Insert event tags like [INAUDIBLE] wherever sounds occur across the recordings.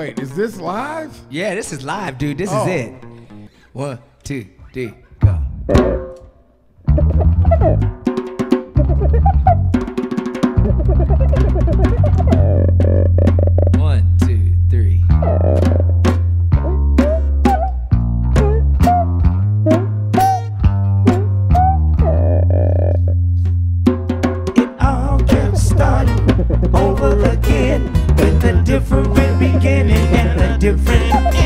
Wait, is this live? Yeah, this is live, dude. This Oh. is it. One, two, three, different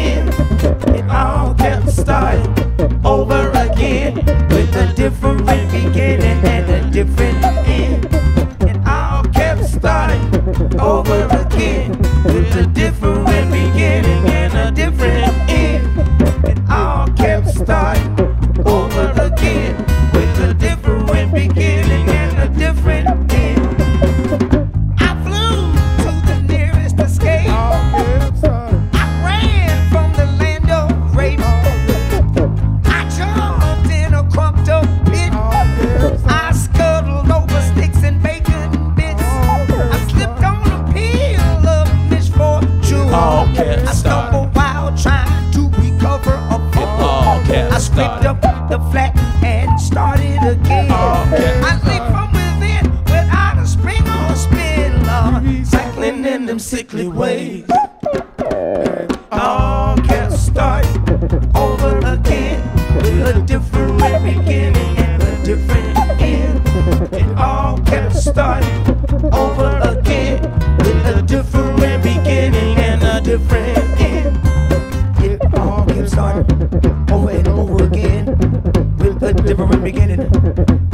I stumbled while trying to recover a fall. I scraped up the flat and started again. I leaped from within without a spring or a spin. Lord, cycling in them sickly ways. All kept starting over again with a different beginning and a different end. It all kept starting different beginning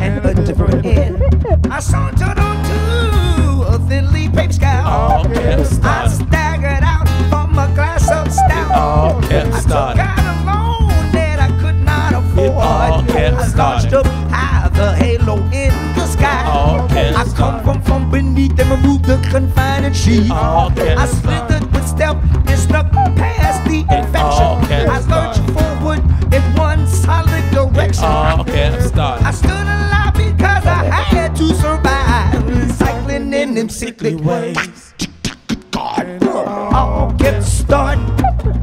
and a different end. I sauntered onto a thinly paved scout. All kept I staggered out from a glass of stout. all kept I took out a loan that I could not afford. all kept I launched up high, the halo in the sky. All kept I come from from beneath and removed the confining sheet. All kept I slithered with stealth and snuck past the infection. all kept I lurched them sickly ways. All kept starting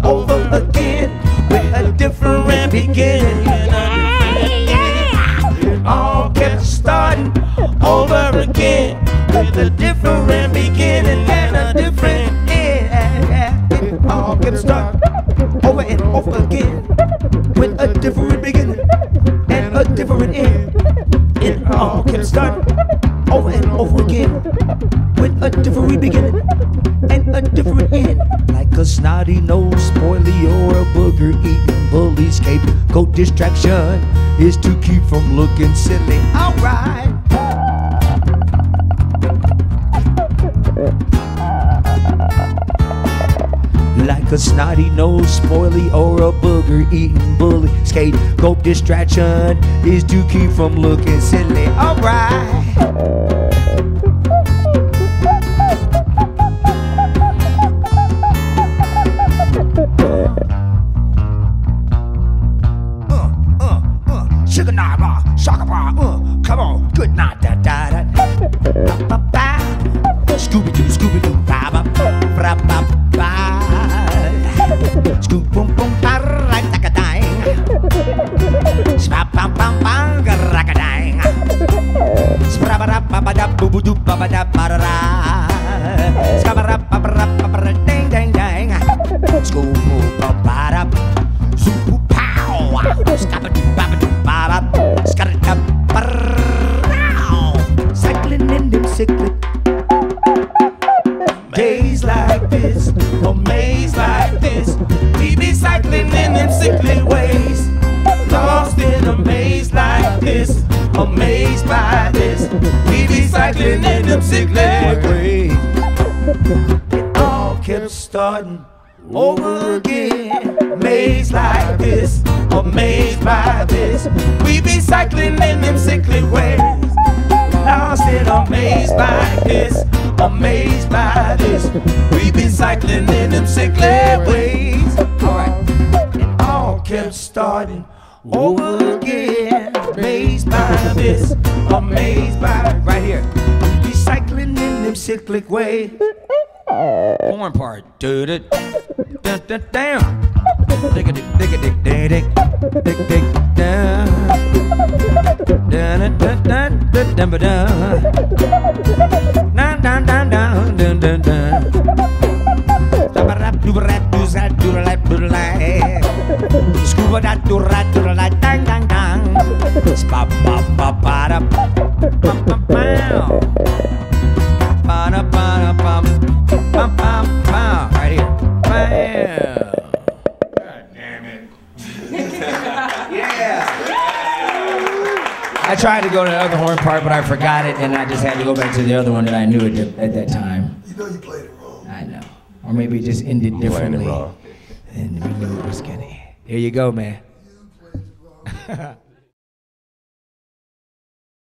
over again with a different beginning. All kept starting over again with a different beginning and a different end. It all kept starting over and over again with a different beginning and a different end. It all kept starting over again with a different beginning and a different end. Like a snotty nose spoilie or a booger eating bully scapegoat distraction is to keep from looking silly. Alright. Like a snotty nose spoilie or a booger eating bully scapegoat distraction is to keep from looking silly. Alright. Like this, a maze like this. We be cycling in them sickly ways, lost in a maze like this, amazed by this. We be cycling in them sickly ways. It all kept starting over again, maze like this, amazed by this. We be cycling in them sickly ways lost and amazed by this, amazed by this. We've been cycling in them sickly ways. It all kept starting over again. Amazed by this, amazed by right here. Be cycling in them cyclic ways. Horn part, dude. down. Dig dig, dig dig, dig dig, dig dig down. Dun dun dun dun dun dun ba dun. Dun dun dun dun dun dun dun. Dabba-dab, tried to go to the other horn part, but I forgot it, and I just had to go back to the other one that I knew at, the, at that time. You know you played it wrong. I know. Or maybe it just ended differently. Playing it differently. wrong. And we knew it was gonna. Here you go, man. [LAUGHS]